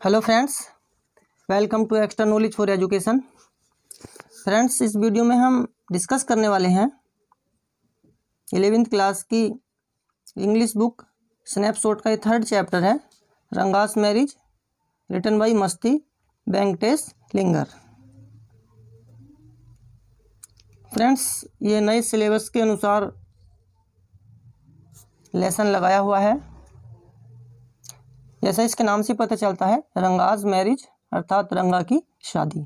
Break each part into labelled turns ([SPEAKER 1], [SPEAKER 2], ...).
[SPEAKER 1] Hello friends welcome to extra knowledge for education friends इस video में हम discuss करने वाले हैं एलेवेंथ क्लास की इंग्लिश बुक स्नैपशॉट का ये थर्ड चैप्टर है Ranga's marriage written by Masti Venkatesha Iyengar friends ये नए सिलेबस के अनुसार लेसन लगाया हुआ है। जैसा इसके नाम से पता चलता है, रंगाज मैरिज, अर्थात रंगा की शादी।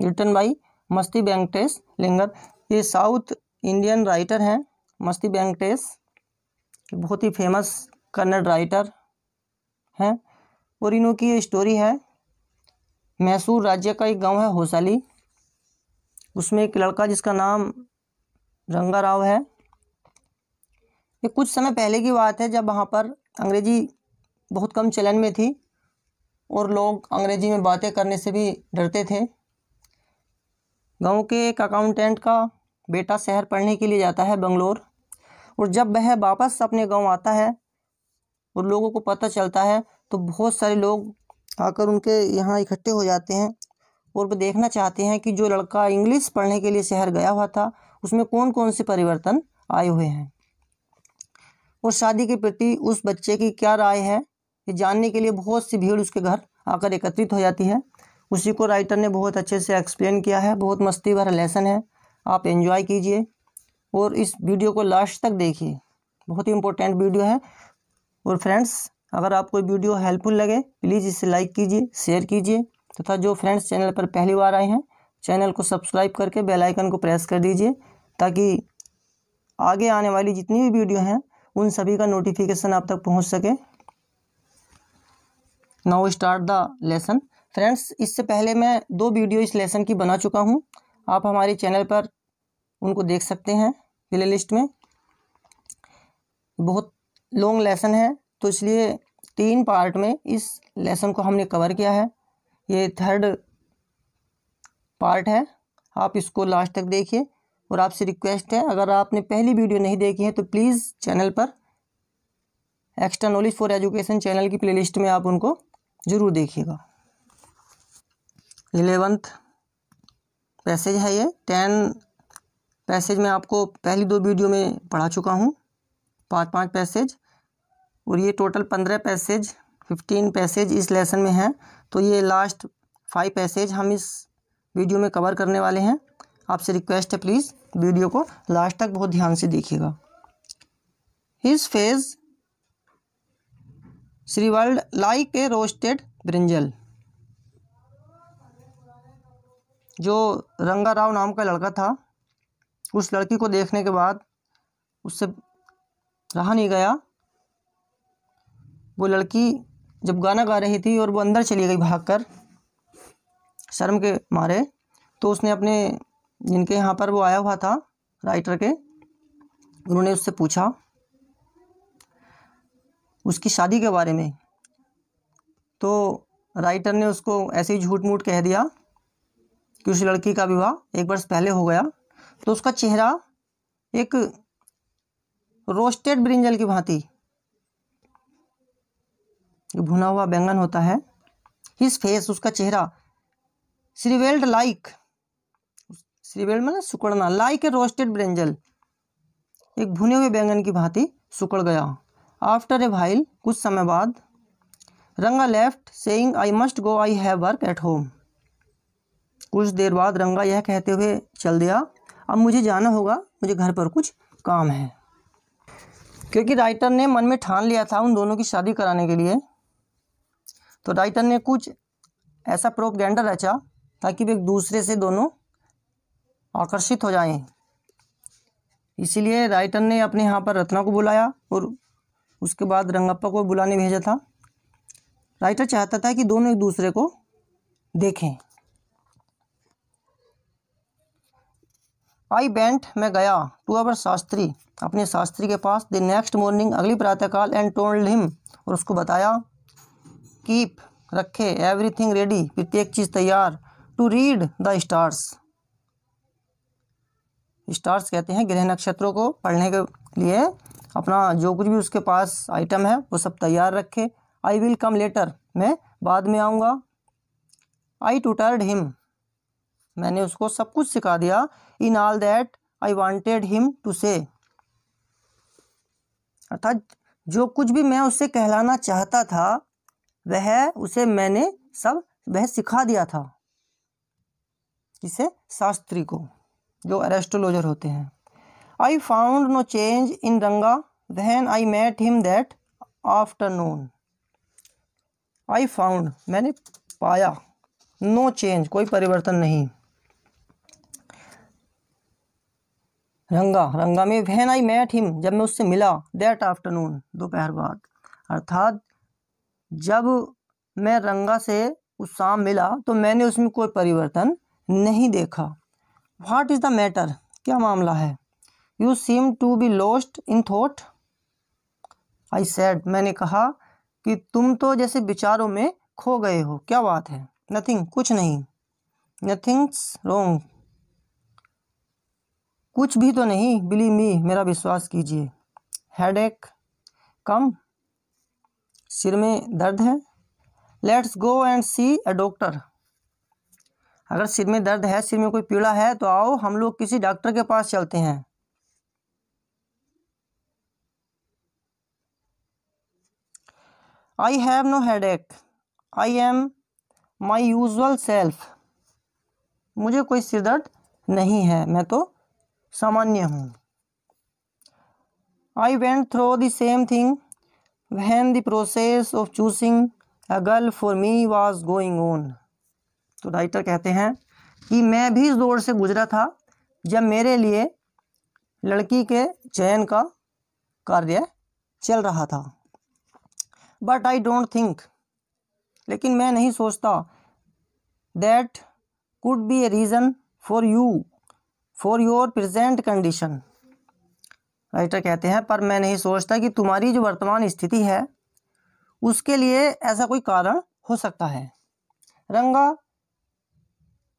[SPEAKER 1] Written by Masti Venkatesha Iyengar. ये साउथ इंडियन राइटर हैं, मस्ती बैंकटेस बहुत ही फ़ेमस कन्नड़ राइटर हैं, और इन्हों की ये स्टोरी है, मैसूर राज्य का एक गाँव है होसाली। उसमें एक लड़का जिसका नाम रंगा राव है। ये कुछ समय पहले की बात है, जब वहाँ पर अंग्रेज़ी बहुत कम चलन में थी और लोग अंग्रेज़ी में बातें करने से भी डरते थे। गाँव के एक अकाउंटेंट का बेटा शहर पढ़ने के लिए जाता है बंगलोर और जब वह वापस अपने गाँव आता है और लोगों को पता चलता है तो बहुत सारे लोग आकर उनके यहाँ इकट्ठे हो जाते हैं और वो देखना चाहते हैं कि जो लड़का इंग्लिश पढ़ने के लिए शहर गया हुआ था, उसमें कौन कौन से परिवर्तन आए हुए हैं। और शादी के प्रति उस बच्चे की क्या राय है? ये जानने के लिए बहुत सी भीड़ उसके घर आकर एकत्रित हो जाती है। उसी को राइटर ने बहुत अच्छे से एक्सप्लेन किया है। बहुत मस्ती भरा लेसन है। आप एंजॉय कीजिए और इस वीडियो को लास्ट तक देखिए। बहुत ही इंपॉर्टेंट वीडियो है। और फ्रेंड्स, अगर आपको वीडियो हेल्पफुल लगे, प्लीज़ इसे लाइक कीजिए, शेयर कीजिए तथा तो जो फ्रेंड्स चैनल पर पहली बार आए हैं, चैनल को सब्सक्राइब करके बेल आइकन को प्रेस कर दीजिए ताकि आगे आने वाली जितनी भी वीडियो हैं, उन सभी का नोटिफिकेशन आप तक पहुँच सके। Now start the lesson friends इससे पहले मैं दो वीडियो इस लेसन की बना चुका हूँ। आप हमारे चैनल पर उनको देख सकते हैं प्ले लिस्ट में। बहुत लॉन्ग लेसन है तो इसलिए तीन पार्ट में इस लेसन को हमने कवर किया है। ये थर्ड पार्ट है। आप इसको लास्ट तक देखिए। और आपसे रिक्वेस्ट है, अगर आपने पहली वीडियो नहीं देखी है तो प्लीज़ चैनल पर extra knowledge for education channel की प्लेलिस्ट में आप उनको ज़रूर देखिएगा। एलेवंथ पैसेज है ये। टेन पैसेज में आपको पहली दो वीडियो में पढ़ा चुका हूँ। पाँच पाँच पैसेज। और ये टोटल पंद्रह पैसेज, फिफ्टीन पैसेज इस लेसन में हैं। तो ये लास्ट फाइव पैसेज हम इस वीडियो में कवर करने वाले हैं। आपसे रिक्वेस्ट है, प्लीज़ वीडियो को लास्ट तक बहुत ध्यान से देखिएगा। His face shrivelled like a roasted brinjal. जो रंगा राव नाम का लड़का था, उस लड़की को देखने के बाद उससे रहा नहीं गया। वो लड़की जब गाना गा रही थी और वो अंदर चली गई भागकर, शर्म के मारे तो उसने अपने जिनके यहाँ पर वो आया हुआ था, राइटर के, उन्होंने उससे पूछा उसकी शादी के बारे में। तो राइटर ने उसको ऐसे ही झूठ मूठ कह दिया कि उस लड़की का विवाह एक वर्ष पहले हो गया। तो उसका चेहरा एक रोस्टेड ब्रिंजल की भांति भुना हुआ बैंगन होता है हिज फेस उसका चेहरा श्रीवेल्ड लाइक श्रीवेल्ड मतलब सुकड़ना लाइक ए रोस्टेड ब्रिंजल एक भुने हुए बैंगन की भांति सुकड़ गया। आफ्टर ए वाइल कुछ समय बाद, Ranga left saying I must go I have work at home कुछ देर बाद रंगा यह कहते हुए चल दिया, अब मुझे जाना होगा, मुझे घर पर कुछ काम है. क्योंकि राइटर ने मन में ठान लिया था उन दोनों की शादी कराने के लिए तो राइटर ने कुछ ऐसा प्रोपगेंडा रचा ताकि वे एक दूसरे से दोनों आकर्षित हो जाएँ। इसीलिए राइटर ने अपने यहाँ पर रत्ना को बुलाया और उसके बाद रंगप्पा को बुलाने भेजा था। राइटर चाहता था कि दोनों एक दूसरे को देखें। आई बेंट, मैं गया। टू अवर शास्त्री, अपने शास्त्री के पास। द नेक्स्ट मॉर्निंग अगली प्रातःकाल एंड टोल्ड हिम और उसको बताया कीप रखे एवरीथिंग रेडी प्रत्येक चीज़ तैयार। To read the stars stars कहते हैं, ग्रह नक्षत्रों को पढ़ने के लिए अपना जो कुछ भी उसके पास आइटम है, वो सब तैयार रखे। आई विल कम लेटर मैं बाद में आऊँगा। आई टूटर्ड हिम मैंने उसको सब कुछ सिखा दिया। In all that I wanted him to say अर्थात जो कुछ भी मैं उससे कहलाना चाहता था, वह उसे मैंने सब, वह सिखा दिया था। किसे शास्त्री को, जो एरेस्टोलॉजर होते हैं। I found no change in Ranga when I met him that afternoon I found मैंने पाया नो चेंज कोई परिवर्तन नहीं। रंगा रंगा में वहन आई मैट हिम जब मैं उससे मिला दैट आफ्टरनून दोपहर बाद। अर्थात, जब मैं रंगा से उस शाम मिला तो मैंने उसमें कोई परिवर्तन नहीं देखा। वाट इज़ द मैटर क्या मामला है? You seem to be lost in thought I said मैंने कहा कि तुम तो जैसे विचारों में खो गए हो। क्या बात है? नथिंग कुछ नहीं। नथिंग्स रोंग कुछ भी तो नहीं बिली मी मेरा विश्वास कीजिए। हेड एक कम। सिर में दर्द है। Let's go and see a doctor अगर सिर में दर्द है, सिर में कोई पीड़ा है तो आओ, हम लोग किसी डॉक्टर के पास चलते हैं। आई have no headache I am my usual self मुझे कोई सिर दर्द नहीं है। मैं तो सामान्य हूँ। I went through the same thing when the process of choosing a girl for me was going on तो राइटर कहते हैं कि मैं भी इस दौर से गुजरा था जब मेरे लिए लड़की के चयन का कार्य चल रहा था। बट आई डोंट थिंक लेकिन मैं नहीं सोचता that could be a reason for you for your present condition writer कहते हैं, पर मैं नहीं सोचता कि तुम्हारी जो वर्तमान स्थिति है, उसके लिए ऐसा कोई कारण हो सकता है। Ranga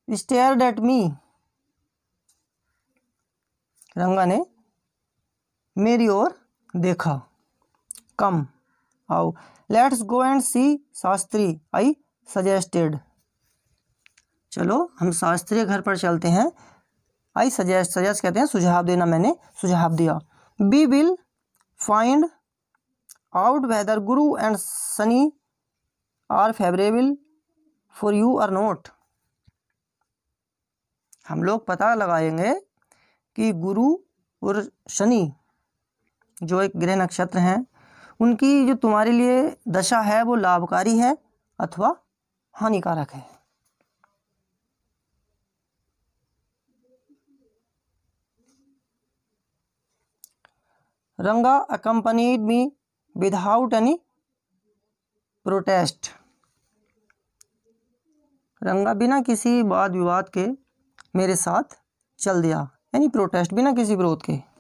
[SPEAKER 1] stared at me Ranga ने मेरी ओर देखा। कम। आओ let's go and see Shastri, I suggested. चलो, हम शास्त्रीय घर पर चलते हैं। आई सजेस्ट सजेस्ट कहते हैं, सुझाव देना मैंने, सुझाव दिया। We will find out whether Guru and Sani are favourable for you or not. हम लोग पता लगाएँगे कि गुरु और शनि, जो एक ग्रह नक्षत्र हैं उनकी जो तुम्हारे लिए दशा है, वो लाभकारी है अथवा हानिकारक है? रंगा accompanied me without any protest. रंगा बिना किसी वाद विवाद के मेरे साथ चल दिया। यानी प्रोटेस्ट बिना किसी विरोध के।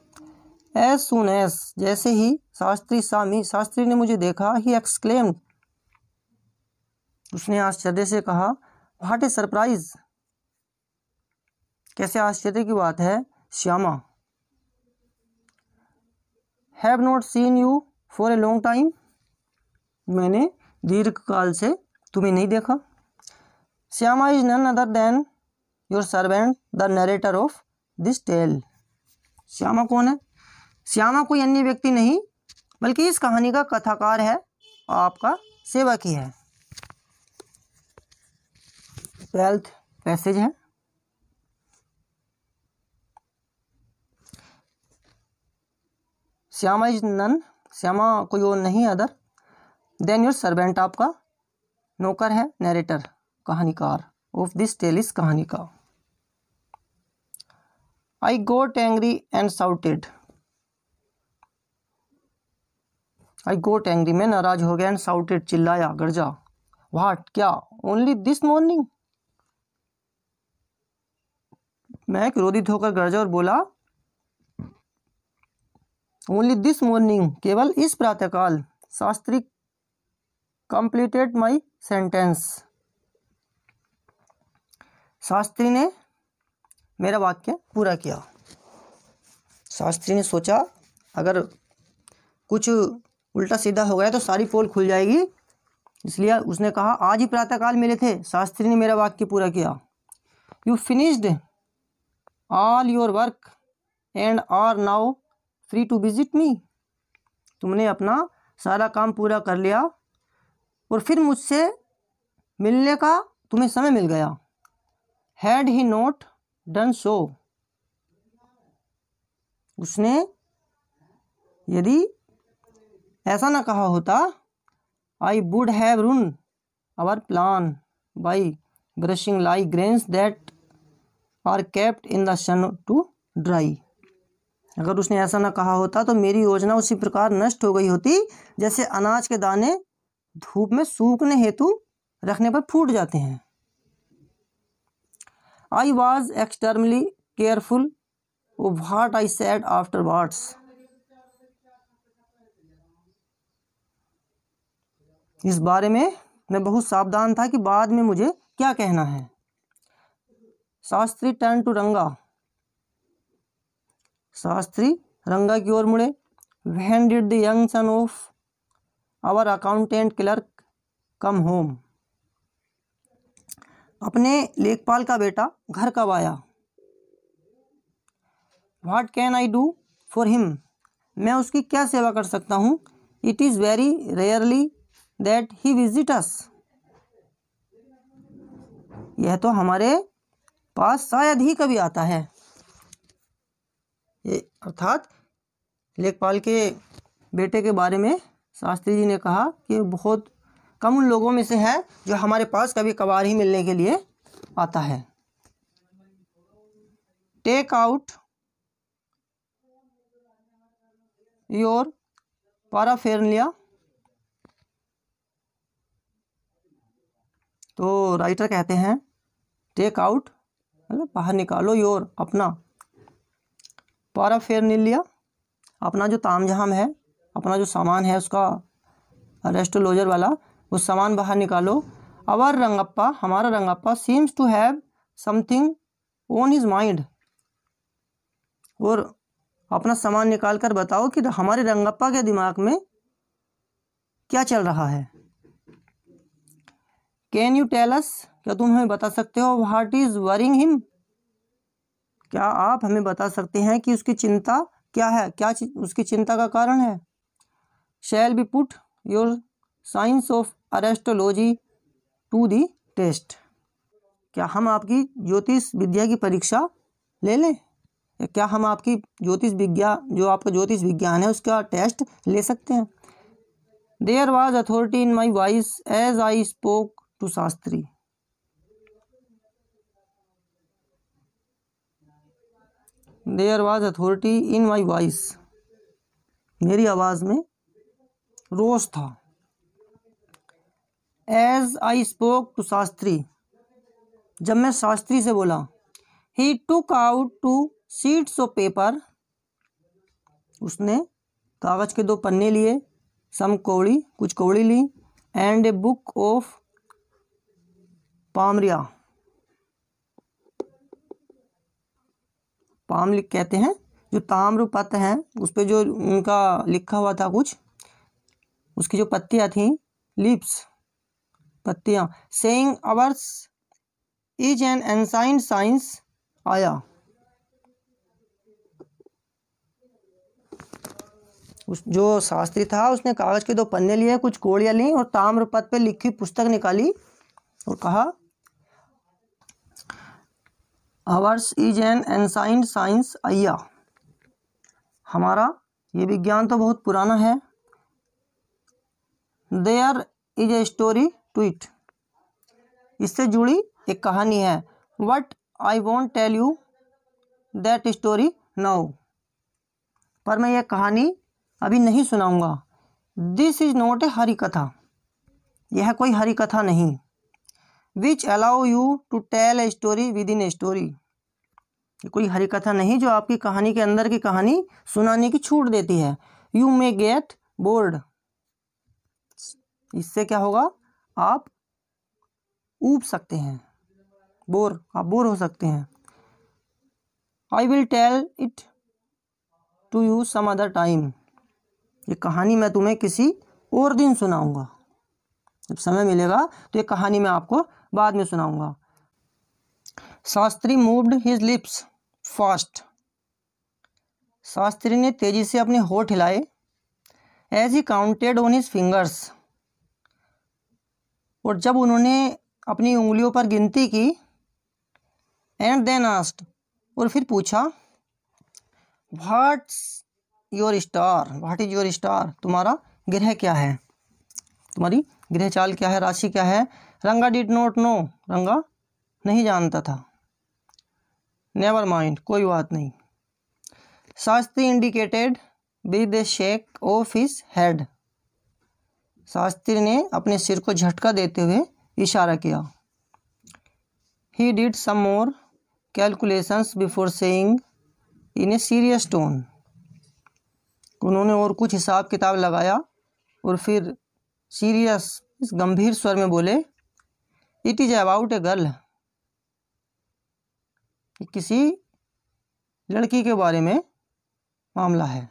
[SPEAKER 1] एज सुन एस जैसे ही शास्त्री सामी, शास्त्री ने मुझे देखा ही एक्सक्लेम उसने आश्चर्य से कहा वाट ए सरप्राइज़ कैसे आश्चर्य की बात है, Shyama. Have not seen you for a long time मैंने दीर्घ काल से तुम्हें नहीं देखा। Shyama is none other than your servant the narrator of this tale Shyama कौन है? श्यामा कोई अन्य व्यक्ति नहीं, बल्कि इस कहानी का कथाकार है और आपका सेवक ही है। ट्वेल्थ पैसेज है। श्यामा इज़ नन, श्यामा कोई और नहीं अदर देन योर सर्वेंट आपका नौकर है नरेटर कहानीकार। ऑफ़ दिस टेल इज़ कहानी का I got angry and shouted I got angry मैं नाराज़ हो गया एंड साउटेड चिल्लाया, गरजा। वाट क्या? ओनली दिस मॉर्निंग मैं क्रोधित होकर गरजा और बोला ओनली दिस मॉर्निंग केवल इस प्रातःकाल, Shastri completed my sentence Shastri ने मेरा वाक्य पूरा किया। शास्त्री ने सोचा, अगर कुछ उल्टा सीधा हो गया तो सारी पोल खुल जाएगी। इसलिए उसने कहा, आज ही प्रातःकाल मिले थे, शास्त्री ने मेरा वाक्य पूरा किया। You finished all your work and are now free to visit me तुमने अपना सारा काम पूरा कर लिया और फिर मुझसे मिलने का तुम्हें समय मिल गया। Had he not done so उसने यदि ऐसा ना कहा होता I would have ruined our plan by brushing like grains that are kept in the sun to dry अगर उसने ऐसा ना कहा होता तो मेरी योजना उसी प्रकार नष्ट हो गई होती, जैसे अनाज के दाने धूप में सूखने हेतु रखने पर फूट जाते हैं। I was extremely careful what I said after what's इस बारे में मैं बहुत सावधान था कि बाद में मुझे क्या कहना है। Shastri turned to Ranga. Shastri Ranga की ओर मुड़े। When did the young son of our accountant clerk come home अपने लेखपाल का बेटा घर कब आया? What can I do for him मैं उसकी क्या सेवा कर सकता हूँ? It is very rarely that he visit us यह तो हमारे पास शायद ही कभी आता है। ये अर्थात लेखपाल के बेटे के बारे में शास्त्री जी ने कहा कि बहुत कम उन लोगों में से है जो हमारे पास कभी कभार ही मिलने के लिए आता है। टेक आउट योर लिया तो राइटर कहते हैं टेक आउट मतलब बाहर निकालो योर अपना। पारा फेर लिया। अपना जो ताम झाम है, अपना जो सामान है, उसका रेस्टोलॉजर वाला, वो सामान बाहर निकालो। अवर रंगप्पा, हमारा Rangappa seems to have something on his mind और अपना सामान निकाल कर बताओ कि हमारे रंगप्पा के दिमाग में क्या चल रहा है। कैन यू टेल अस क्या तुम हमें बता सकते हो? वाट इज़ वरिंग हिम क्या आप हमें बता सकते हैं कि उसकी चिंता क्या है? क्या उसकी चिंता का कारण है? Shall we put your science of astrology to the test क्या हम आपकी ज्योतिष विद्या की परीक्षा ले लें? क्या हम आपकी ज्योतिष विज्ञान जो आपका ज्योतिष विज्ञान है, उसका टेस्ट ले सकते हैं? There was authority in my voice as I spoke to Shastri. There was authority in my voice. मेरी आवाज़ में रोष था। As I spoke to Shastri, जब मैं शास्त्री से बोला he took out two sheets of paper उसने कागज़ के दो पन्ने लिए सम कौड़ी, कुछ कौड़ी ली and a book of palmyra. Palm लिख, कहते हैं, जो ताम्र पत्र हैं, उस पर जो उनका लिखा हुआ था कुछ, उसकी जो पत्तियाँ थी, लिप्स, पत्तियाँ। Saying ours is an ancient science आया। उस, जो शास्त्री था, उसने कागज़ के दो पन्ने लिए, कुछ कोड़ियाँ ली और ताम्र पद पे लिखी पुस्तक निकाली और कहा ours is an ancient science आइया हमारा ये विज्ञान तो बहुत पुराना है। There is a story to it इससे जुड़ी एक कहानी है। But I won't tell you that story now पर मैं यह कहानी अभी नहीं सुनाऊँगा। This is not a Harikatha. यह कोई हरी कथा नहीं। Which allow you to tell a story within a story कोई हरी कथा नहीं जो आपकी कहानी के अंदर की कहानी सुनाने की छूट देती है। यू मे गेट बोर्ड इससे क्या होगा? आप ऊब सकते हैं। बोर, आप बोर हो सकते हैं। I will tell it to you some other time ये कहानी मैं तुम्हें किसी और दिन सुनाऊँगा। जब समय मिलेगा तो ये कहानी मैं आपको बाद में सुनाऊँगा। Shastri moved his lips fast. Shastri ने तेज़ी से अपने होठ हिलाए। As he counted on his fingers और जब उन्होंने अपनी उंगलियों पर गिनती की एंड देन आस्ट और फिर पूछा what's your star what is your star तुम्हारा ग्रह क्या है? तुम्हारी ग्रह चाल क्या है? राशि क्या है? Ranga did not know Ranga नहीं जानता था। नेवर माइंड कोई बात नहीं। Shastri indicated with the shake of his head Shastri ने अपने सिर को झटका देते हुए इशारा किया। He did some more calculations before saying in a serious tone उन्होंने और कुछ हिसाब किताब लगाया और फिर सीरियस इस गंभीर स्वर में बोले it is about a girl किसी लड़की के बारे में मामला है।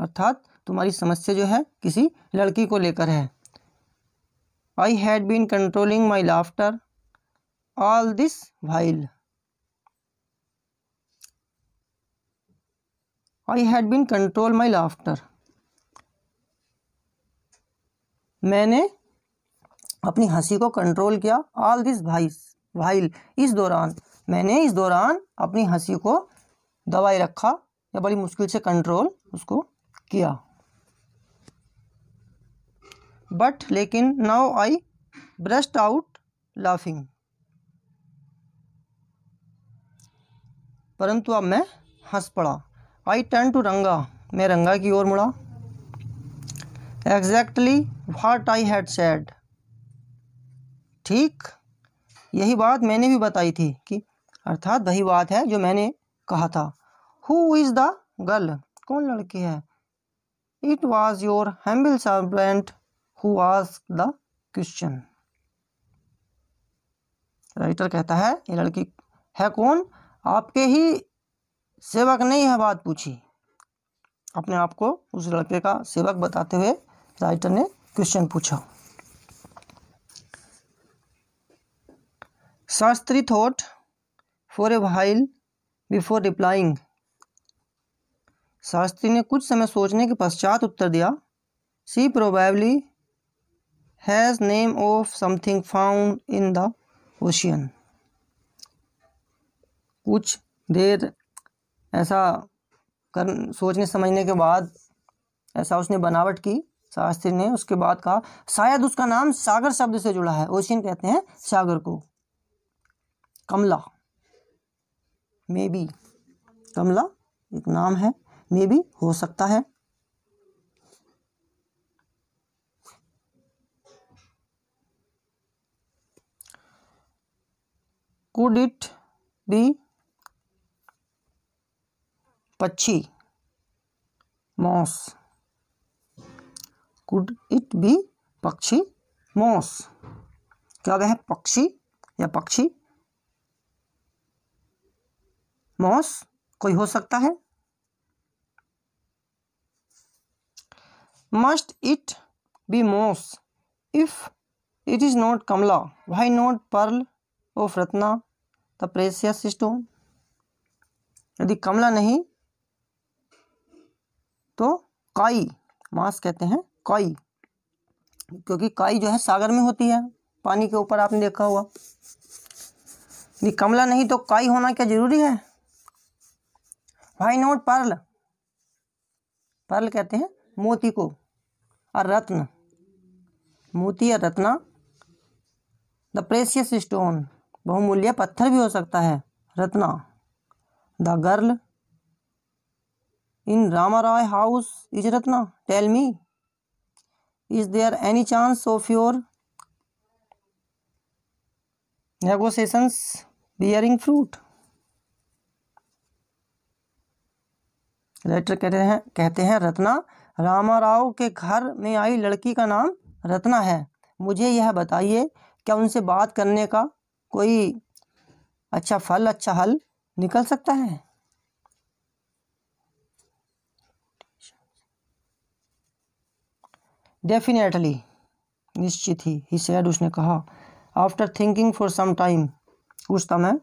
[SPEAKER 1] अर्थात तुम्हारी समस्या जो है, किसी लड़की को लेकर है। I had been controlling my laughter all this while I had been control my laughter मैंने अपनी हँसी को कंट्रोल किया। ऑल दिस भाई वाइल इस दौरान, मैंने इस दौरान अपनी हँसी को दबाए रखा या बड़ी मुश्किल से कंट्रोल उसको किया। बट लेकिन now I burst out laughing परंतु अब मैं हंस पड़ा। I turn to Ranga. मैं रंगा की ओर मुड़ा। Exactly what I had said ठीक? यही बात मैंने भी बताई थी कि अर्थात वही बात है जो मैंने कहा था। हु इज़ द गर्ल कौन लड़की है? It was your humble servant who question writer कहता है, ये लड़की है कौन? आपके ही सेवक ने यह बात पूछी। अपने आप को उस लड़के का सेवक बताते हुए राइटर ने क्वेश्चन पूछा। Shastri thought for a while before replying Shastri ने कुछ समय सोचने के पश्चात उत्तर दिया she probably has name of something found in the ocean कुछ देर ऐसा कर सोचने, समझने के बाद ऐसा उसने बनावट की। शास्त्री ने उसके बाद कहा, शायद उसका नाम सागर शब्द से जुड़ा है। ओशियन कहते हैं सागर को. कमला। मे बी कमला एक नाम है। मे बी हो सकता है। कुड इट बी पक्षी? मॉस कुड इट बी पक्षी? मॉस क्या वह पक्षी या पक्षी? मॉस कोई हो सकता है? Must it be moss? If it is not Kamala why not pearl of Ratna the precious stone? यदि कमला नहीं तो काई, मांस कहते हैं, काई। क्योंकि काई जो है सागर में होती है, पानी के ऊपर आपने देखा हुआ। यदि कमला नहीं तो काई होना क्या ज़रूरी है? वाई नॉट पर्ल पर्ल कहते हैं मोती को और रत्न। मोती या रत्ना। द प्रेसियस स्टोन बहुमूल्य पत्थर भी हो सकता है। Ratna. The girl in Rama Roy house is Ratna. Tell me is there any chance of your negotiations bearing fruit later कहते हैं कहते हैं, रत्ना। रामा राव के घर में आई लड़की का नाम रत्ना है। मुझे यह बताइए, क्या उनसे बात करने का कोई अच्छा फल अच्छा हल निकल सकता है? डेफिनेटली निश्चित ही ही सैड उसने कहा। After thinking for some time कुछ समय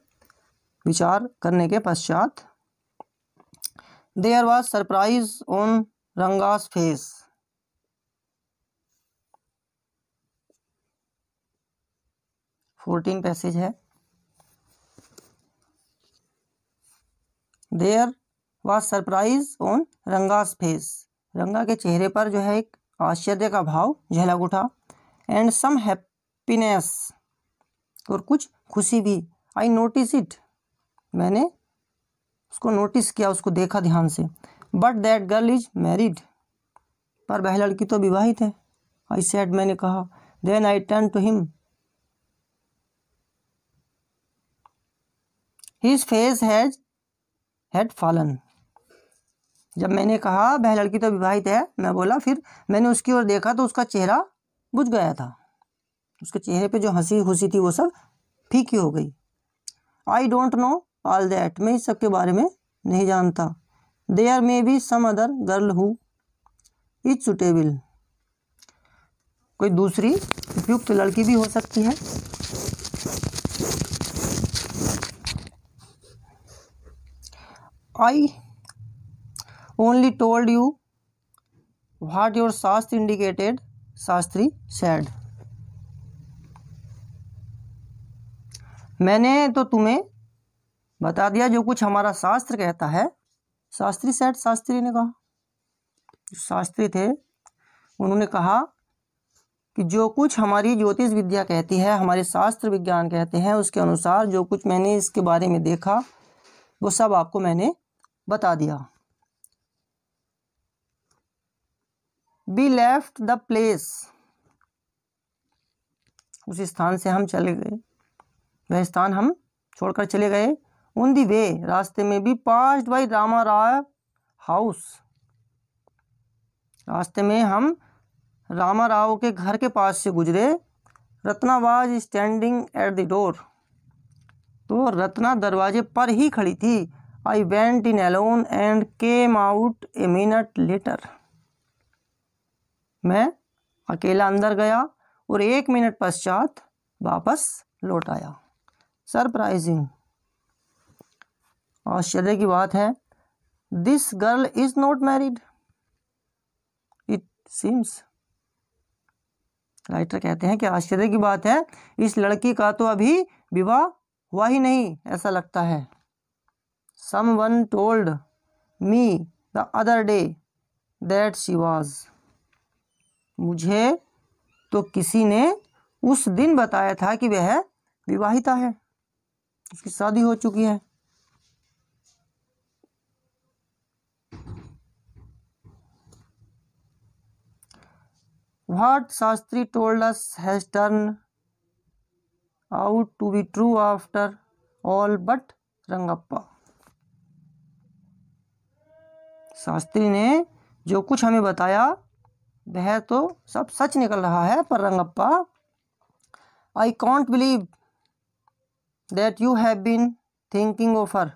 [SPEAKER 1] विचार करने के पश्चात there was surprise on Ranga's face fourteen passage है। There was surprise on Ranga's face Ranga के चेहरे पर जो है एक आश्चर्य का भाव झलक उठा एंड सम हैप्पीनेस और कुछ खुशी भी। आई नोटिस इट मैंने उसको नोटिस किया, उसको देखा ध्यान से। But that girl is married पर वह लड़की तो विवाहित है। आई सेड मैंने कहा then I turn to him his face has had fallen जब मैंने कहा, वह लड़की तो विवाहित है, मैं बोला, फिर मैंने उसकी ओर देखा तो उसका चेहरा बुझ गया था। उसके चेहरे पे जो हँसी खुशी थी, वो सब फीकी हो गई। I don't know all that मैं इस सब के बारे में नहीं जानता। There may be some other girl who is suitable कोई दूसरी उपयुक्त लड़की भी हो सकती है। I only told you what your shastra indicated Shastri said मैंने तो तुम्हें बता दिया, जो कुछ हमारा शास्त्र कहता है। शास्त्री सेठ शास्त्री ने कहा। शास्त्री थे, उन्होंने कहा कि जो कुछ हमारी ज्योतिष विद्या कहती है, हमारे शास्त्र विज्ञान कहते हैं, उसके अनुसार जो कुछ मैंने इसके बारे में देखा, वो सब आपको मैंने बता दिया। बी लेफ़्ट द प्लेस उस स्थान से हम चले गए। वह स्थान हम छोड़कर चले गए। उन दी। वे रास्ते में भी pass by Rama Rai house. रास्ते में हम रामा राव के घर के पास से गुजरे। Ratna was standing at the door तो रत्ना दरवाजे पर ही खड़ी थी। I went in alone and came out a minute later मैं अकेला अंदर गया और एक मिनट पश्चात वापस लौट आया। सरप्राइजिंग आश्चर्य की बात है। This girl is not married it seems writer कहते हैं कि आश्चर्य की बात है, इस लड़की का तो अभी विवाह हुआ ही नहीं, ऐसा लगता है। Someone told me the other day that she was मुझे तो किसी ने उस दिन बताया था कि वह विवाहिता है, उसकी शादी हो चुकी है। What Shastri told us has turned out to be true after all but Rangappa Shastri ने जो कुछ हमें बताया, वह तो सब सच निकल रहा है, पर Rangappa I can't believe that you have been thinking of her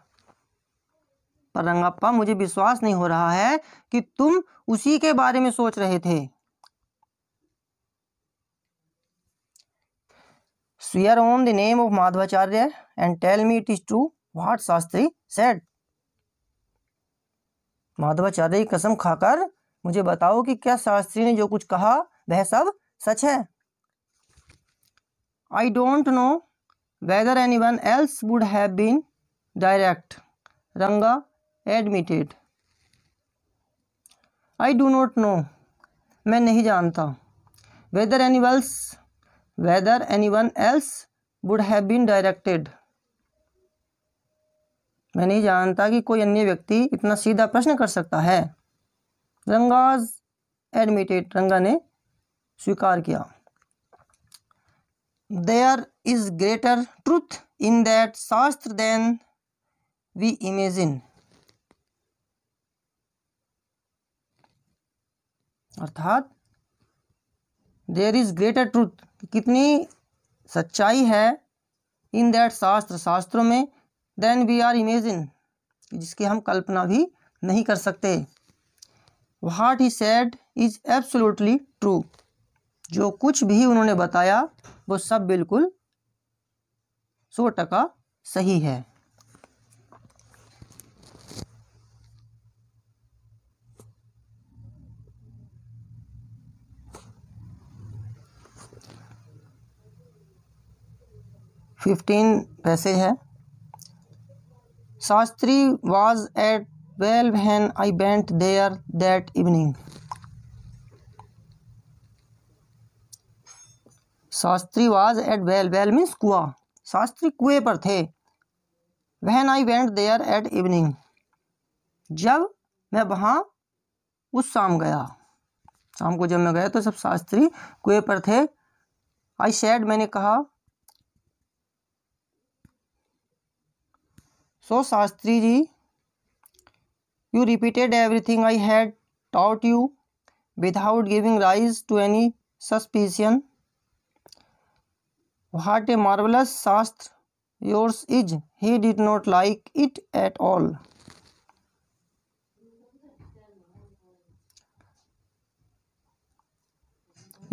[SPEAKER 1] पर रंगप्पा, मुझे विश्वास नहीं हो रहा है कि तुम उसी के बारे में सोच रहे थे। Swear on the name of Madhvacharya and tell me it is true. What Shastri said. Madhavacharya की कसम खाकर मुझे बताओ कि क्या शास्त्री ने जो कुछ कहा वह सब सच है I don't know whether anyone else would have been direct Ranga admitted I do not know मैं नहीं जानता whether any else whether anyone else would have been directed. मैं नहीं जानता कि कोई अन्य व्यक्ति इतना सीधा प्रश्न कर सकता है। रंगाज एडमिटेड रंगा ने स्वीकार किया। There is greater truth in that shastra than we imagine अर्थात देयर इज़ ग्रेटर ट्रूथ कितनी सच्चाई है इन दैट शास्त्र, शास्त्रों में देन वी आर इमेजिन जिसकी हम कल्पना भी नहीं कर सकते। What he said is absolutely true जो कुछ भी उन्होंने बताया, वो सब बिल्कुल सौ टका सही है। फिफ्टीन पैसेज है। Shastri was at well when I went there that evening Shastri was at well well means कुआ। शास्त्री कुएँ पर थे when I went there at evening जब मैं वहाँ, उस शाम गया। शाम को जब मैं गया तो सब शास्त्री कुएँ पर थे। आई शेड मैंने कहा so Shastri ji you repeated everything I had taught you without giving rise to any suspicion what a marvellous shastra yours is he did not like it at all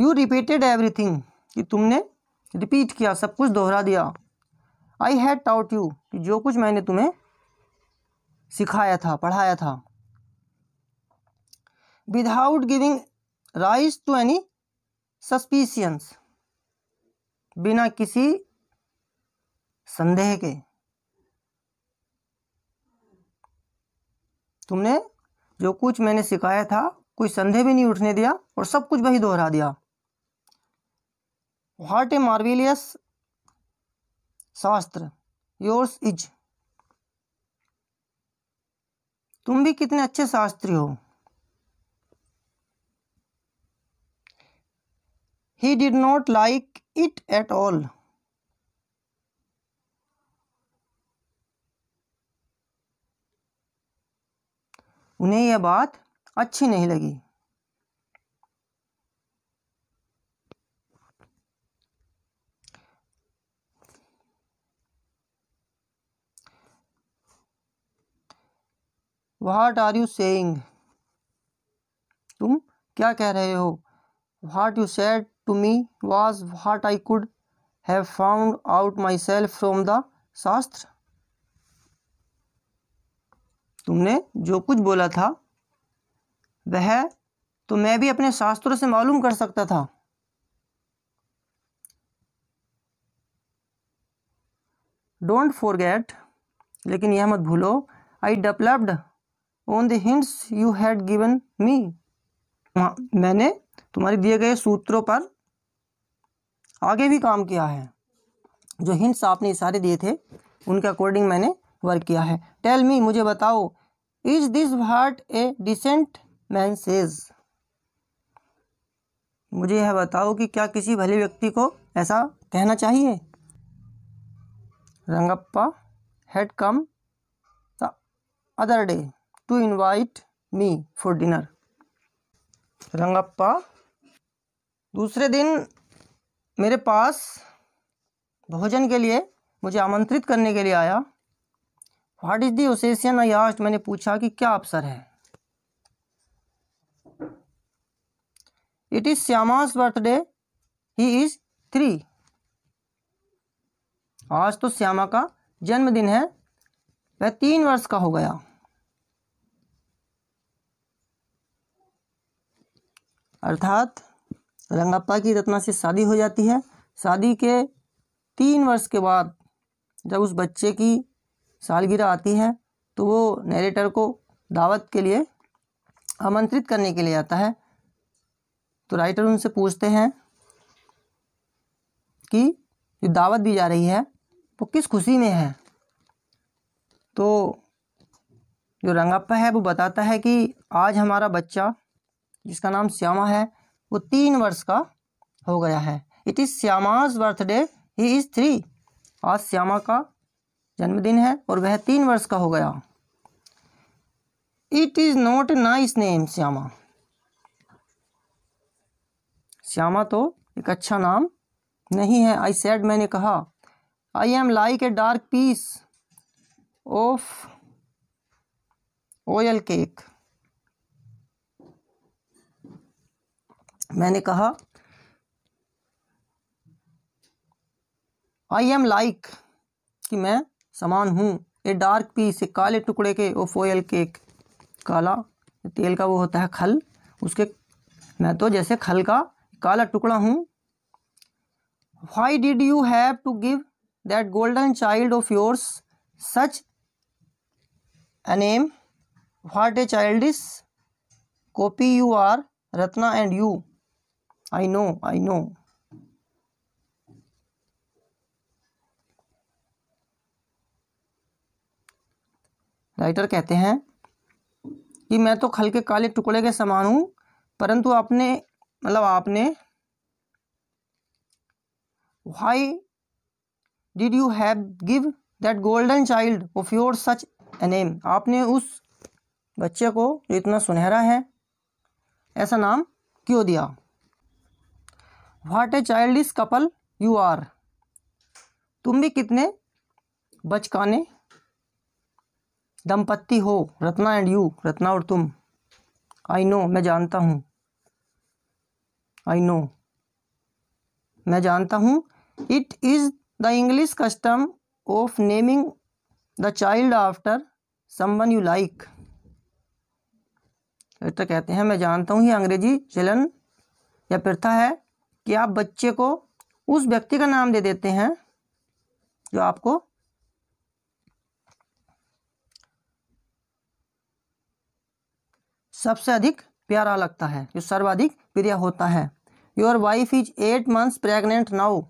[SPEAKER 1] you repeated everything कि तुमने repeat किया, सब कुछ दोहरा दिया। I had taught you कि जो कुछ मैंने तुम्हें सिखाया था, पढ़ाया था। Without giving rise to any suspicions बिना किसी संदेह के, तुमने जो कुछ मैंने सिखाया था, कोई संदेह भी नहीं उठने दिया और सब कुछ वही दोहरा दिया। वाट ए मार्विलियस शास्त्र योर्स इज़ तुम भी कितने अच्छे शास्त्री हो। He did not like it at all उन्हें यह बात अच्छी नहीं लगी। वाट आर यू सेइंग तुम क्या कह रहे हो? What you said to me was was I could have found out myself from the shastra तुमने जो कुछ बोला था, वह तो मैं भी अपने शास्त्रों से मालूम कर सकता था। डोंट फॉरगेट लेकिन यह मत भूलो I developed on the hints you had given me मैंने तुम्हारे दिए गए सूत्रों पर आगे भी काम किया है। जो हिंट्स आपने इशारे दिए थे, उनके अकॉर्डिंग मैंने वर्क किया है। टेल मी मुझे बताओ is this what a decent man says मुझे यह बताओ कि क्या किसी भले व्यक्ति को ऐसा कहना चाहिए? Rangappa had come the other day to invite me for dinner Rangappa, दूसरे दिन मेरे पास भोजन के लिए, मुझे आमंत्रित करने के लिए आया। What is the occasion I asked मैंने पूछा कि क्या अवसर है? It is Shyama's birthday he is three आज तो श्यामा का जन्मदिन है। वह तीन वर्ष का हो गया। अर्थात रंगप्पा की रत्ना से शादी हो जाती है। शादी के तीन वर्ष के बाद जब उस बच्चे की सालगिरह आती है तो वो नरेटर को दावत के लिए आमंत्रित करने के लिए आता है। तो राइटर उनसे पूछते हैं कि जो दावत दी जा रही है, वो किस खुशी में है? तो जो रंगप्पा है, वो बताता है कि आज हमारा बच्चा जिसका नाम श्यामा है, वो तीन वर्ष का हो गया है। It is Shyama's birthday he is three आज श्यामा का जन्मदिन है और वह तीन वर्ष का हो गया। It is not nice name Shyama Shyama तो एक अच्छा नाम नहीं है। आई सेड मैंने कहा I am like a dark piece of oil cake मैंने कहा आई एम लाइक कि मैं समान हूँ। ए डार्क पीस एक काले टुकड़े के, ओ फोयल केक काला तेल का वो होता है खल। उसके, मैं तो जैसे खल का काला टुकड़ा हूँ। Why did you have to give that golden child of yours such a name what a child is copy you are Ratna and you i know I know writer कहते हैं कि मैं तो खल के काले टुकड़े के समान हूँ, परंतु आपने मतलब आपने why did you have give that golden child of your such a name आपने उस बच्चे को जो इतना सुनहरा है, ऐसा नाम क्यों दिया? What a child is couple you are तुम भी कितने बचकाने? दंपत्ति हो, रत्ना एंड यू रत्ना और तुम। आई नो मैं जानता हूँ। आई नो मैं जानता हूँ। It is the English custom of naming the child after someone you like तो कहते हैं, मैं जानता हूँ ये अंग्रेज़ी चलन या प्रथा है। कि आप बच्चे को उस व्यक्ति का नाम दे देते हैं जो आपको सबसे अधिक प्यारा लगता है, जो सर्वाधिक प्रिय होता है। Your wife is eight months pregnant now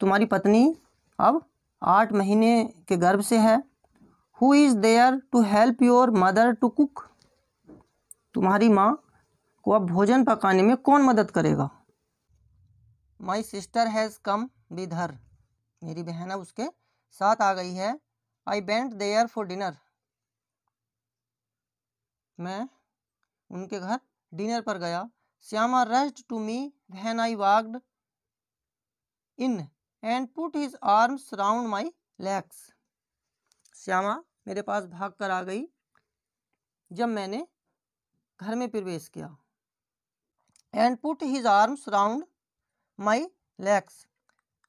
[SPEAKER 1] तुम्हारी पत्नी अब आठ महीने के गर्भ से है। Who is there to help your mother to cook तुम्हारी माँ को अब भोजन पकाने में कौन मदद करेगा? My sister has come with her मेरी बहन अब उसके साथ आ गई है। I went there for dinner मैं उनके घर डिनर पर गया। Shyama rushed to me when I walked in and put his arms round my legs Shyama मेरे पास भाग कर आ गई जब मैंने घर में प्रवेश किया। And put his arms round my legs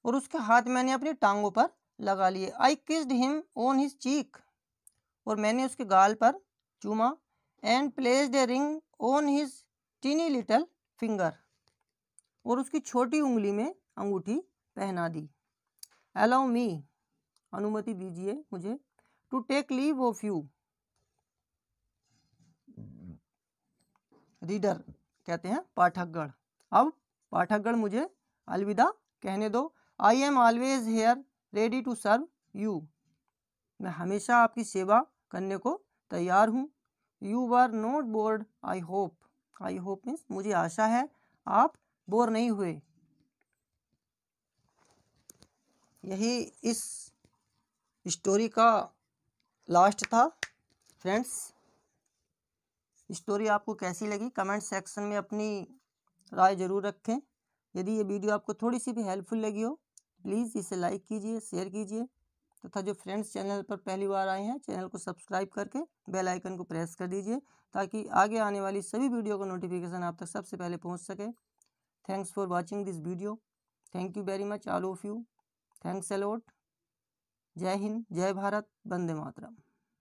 [SPEAKER 1] और उसके हाथ मैंने अपनी टांगों पर लगा लिए। I kissed him on his cheek और मैंने उसके गाल पर चूमा and placed a ring on his tiny little finger और उसकी छोटी उंगली में अंगूठी पहना दी। अलाउ मी अनुमति दीजिए मुझे to take leave of you reader कहते हैं पाठकगढ़ अब पाठकगढ़ मुझे अलविदा कहने दो। I am always here ready to serve you मैं हमेशा आपकी सेवा करने को तैयार हूँ। You are not bored I hope I hope means मुझे आशा है, आप बोर नहीं हुए। यही इस स्टोरी का लास्ट था। फ्रेंड्स स्टोरी आपको कैसी लगी? कमेंट सेक्शन में अपनी राय ज़रूर रखें। यदि ये वीडियो आपको थोड़ी सी भी हेल्पफुल लगी हो, प्लीज़ इसे लाइक कीजिए, शेयर कीजिए तथा तो जो फ्रेंड्स चैनल पर पहली बार आए हैं, चैनल को सब्सक्राइब करके बेल आइकन को प्रेस कर दीजिए ताकि आगे आने वाली सभी वीडियो का नोटिफिकेशन आप तक सबसे पहले पहुँच सके। Thanks for watching this video thank you very much all of you thanks a lot जय हिंद जय भारत वंदे मातरम